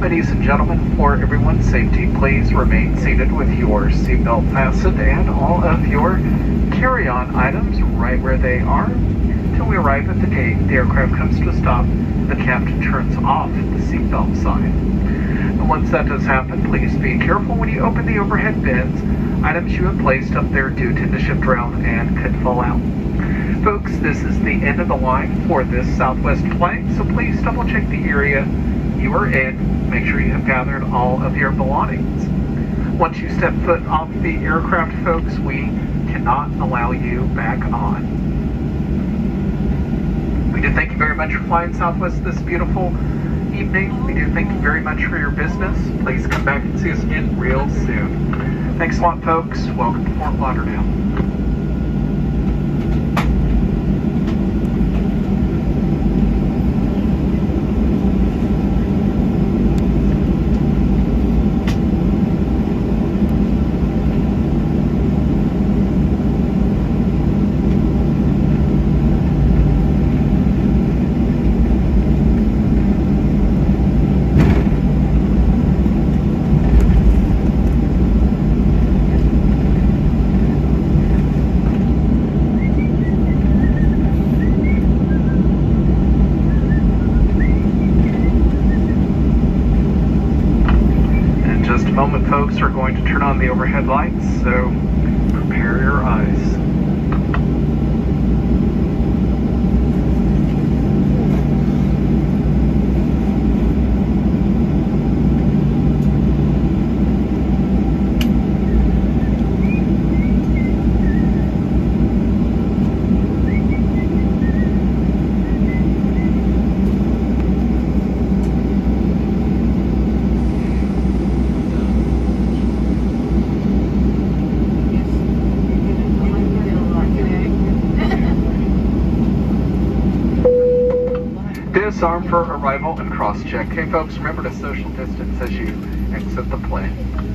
Ladies and gentlemen, for everyone's safety, please remain seated with your seatbelt fastened and all of your carry-on items right where they are until we arrive at the gate. The aircraft comes to a stop. The captain turns off the seatbelt sign. And once that does happen, please be careful when you open the overhead bins. Items you have placed up there do tend to shift around and could fall out. Folks, this is the end of the line for this Southwest flight, so please double check the area you are in. Make sure you have gathered all of your belongings. Once you step foot off the aircraft, folks, we cannot allow you back on. We do thank you very much for flying Southwest this beautiful evening. We do thank you very much for your business. Please come back and see us again real soon. Thanks a lot, folks. Welcome to Fort Lauderdale. In just a moment, folks, are going to turn on the overhead lights, so Disarm for arrival and cross-check. Okay, folks, remember to social distance as you exit the plane.